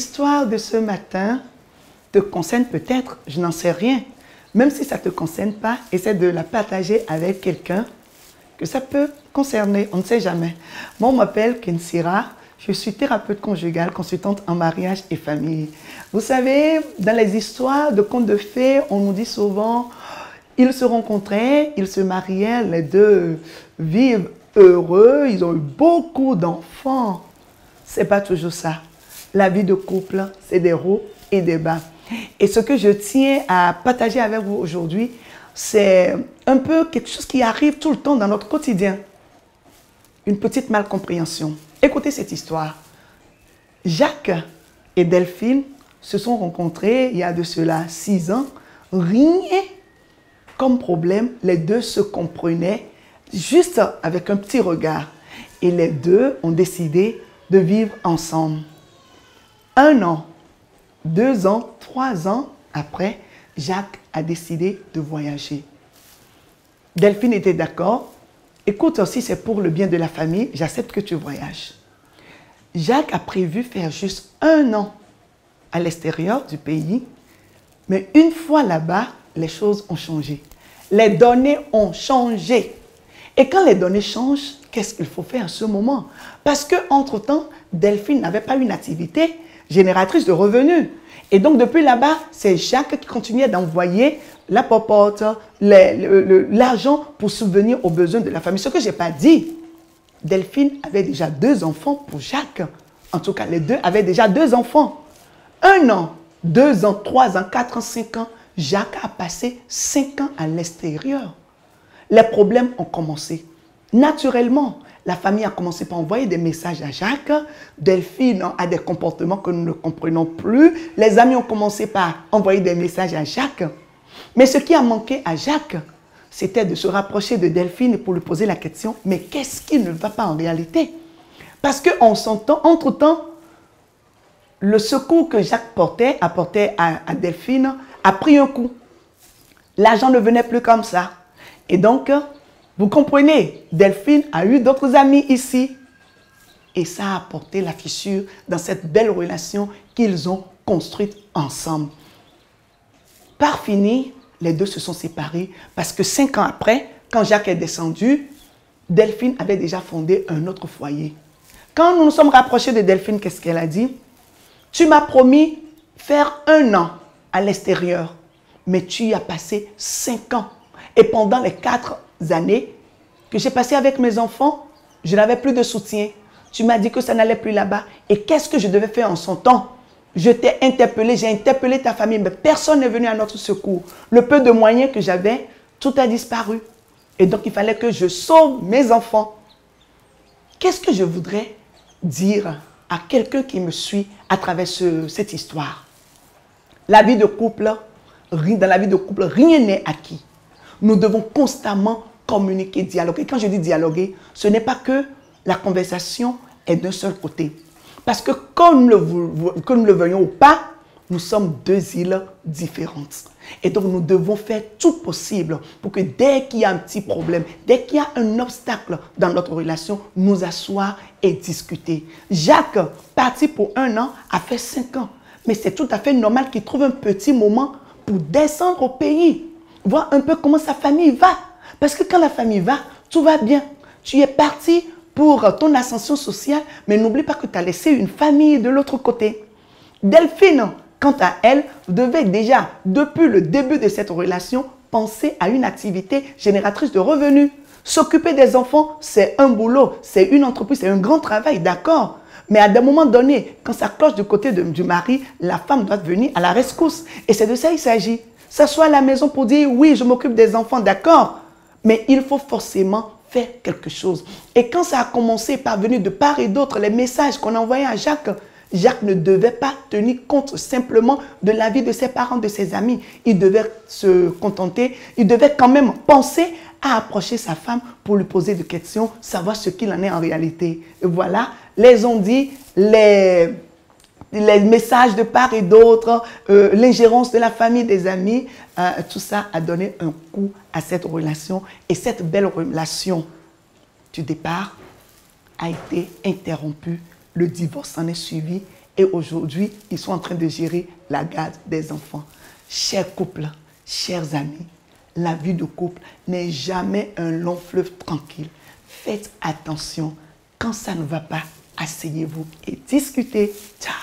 l'histoire de ce matin te concerne peut-être, je n'en sais rien. Même si ça ne te concerne pas, essaie de la partager avec quelqu'un que ça peut concerner, on ne sait jamais. Moi, on m'appelle Kensira, je suis thérapeute conjugale, consultante en mariage et famille. Vous savez, dans les histoires de contes de fées, on nous dit souvent, ils se rencontraient, ils se mariaient, les deux vivent heureux, ils ont eu beaucoup d'enfants. C'est pas toujours ça. La vie de couple, c'est des hauts et des bas. Et ce que je tiens à partager avec vous aujourd'hui, c'est un peu quelque chose qui arrive tout le temps dans notre quotidien. Une petite malcompréhension. Écoutez cette histoire. Jacques et Delphine se sont rencontrés il y a de cela six ans. Rien comme problème, les deux se comprenaient juste avec un petit regard. Et les deux ont décidé de vivre ensemble. Un an, deux ans, trois ans après, Jacques a décidé de voyager. Delphine était d'accord Écoute, si c'est pour le bien de la famille, j'accepte que tu voyages. Jacques a prévu faire juste un an à l'extérieur du pays, mais une fois là-bas, les choses ont changé. Les données ont changé. Et quand les données changent, qu'est-ce qu'il faut faire à ce moment? Parce qu'entre-temps, Delphine n'avait pas une activité génératrice de revenus. Et donc, depuis là-bas, c'est Jacques qui continuait d'envoyer la popote, l'argent pour subvenir aux besoins de la famille. Ce que je n'ai pas dit, Delphine avait déjà deux enfants pour Jacques. En tout cas, les deux avaient déjà deux enfants. Un an, deux ans, trois ans, quatre ans, cinq ans. Jacques a passé cinq ans à l'extérieur. Les problèmes ont commencé. Naturellement, la famille a commencé par envoyer des messages à Jacques. Delphine a des comportements que nous ne comprenons plus. Les amis ont commencé par envoyer des messages à Jacques. Mais ce qui a manqué à Jacques, c'était de se rapprocher de Delphine pour lui poser la question, mais qu'est-ce qui ne va pas en réalité? Parce qu'en s'entend, entre-temps, le secours que Jacques portait, apportait à, à Delphine, a pris un coup. L'argent ne venait plus comme ça. Et donc, vous comprenez, Delphine a eu d'autres amis ici. Et ça a apporté la fissure dans cette belle relation qu'ils ont construite ensemble. Par fini, les deux se sont séparés parce que cinq ans après, quand Jacques est descendu, Delphine avait déjà fondé un autre foyer. Quand nous nous sommes rapprochés de Delphine, qu'est-ce qu'elle a dit Tu m'as promis faire un an à l'extérieur, mais tu y as passé cinq ans. Et pendant les quatre années que j'ai passées avec mes enfants, je n'avais plus de soutien. Tu m'as dit que ça n'allait plus là-bas. Et qu'est-ce que je devais faire en son temps? Je t'ai interpellé, j'ai interpellé ta famille, mais personne n'est venu à notre secours. Le peu de moyens que j'avais, tout a disparu. Et donc, il fallait que je sauve mes enfants. Qu'est-ce que je voudrais dire à quelqu'un qui me suit à travers cette histoire? La vie de couple, dans la vie de couple, rien n'est acquis. Nous devons constamment communiquer, dialoguer. Quand je dis dialoguer, ce n'est pas que la conversation est d'un seul côté. Parce que comme le, nous le veuillons ou pas, nous sommes deux îles différentes. Et donc nous devons faire tout possible pour que dès qu'il y a un petit problème, dès qu'il y a un obstacle dans notre relation, nous asseoir et discuter. Jacques, parti pour un an, a fait cinq ans. Mais c'est tout à fait normal qu'il trouve un petit moment pour descendre au pays, voir un peu comment sa famille va. Parce que quand la famille va, tout va bien. Tu es parti pour ton ascension sociale, mais n'oublie pas que tu as laissé une famille de l'autre côté. Delphine, quant à elle, devait déjà, depuis le début de cette relation, penser à une activité génératrice de revenus. S'occuper des enfants, c'est un boulot, c'est une entreprise, c'est un grand travail, d'accord. Mais à des moments donnés, quand ça cloche du côté du mari, la femme doit venir à la rescousse. Et c'est de ça qu'il s'agit. S'asseoir à la maison pour dire oui, je m'occupe des enfants, d'accord. Mais il faut forcément faire quelque chose. Et quand ça a commencé par venir de part et d'autre, les messages qu'on envoyait à Jacques, Jacques ne devait pas tenir compte simplement de la vie de ses parents, de ses amis. Il devait se contenter, il devait quand même penser à approcher sa femme pour lui poser des questions, savoir ce qu'il en est en réalité. Et voilà, les ont dit, les les messages de part et d'autre, euh, l'ingérence de la famille, des amis, euh, tout ça a donné un coup à cette relation. Et cette belle relation du départ a été interrompue. Le divorce en est suivi Et aujourd'hui, ils sont en train de gérer la garde des enfants. Chers couples, chers amis, la vie de couple n'est jamais un long fleuve tranquille. Faites attention. Quand ça ne va pas, asseyez-vous et discutez. Ciao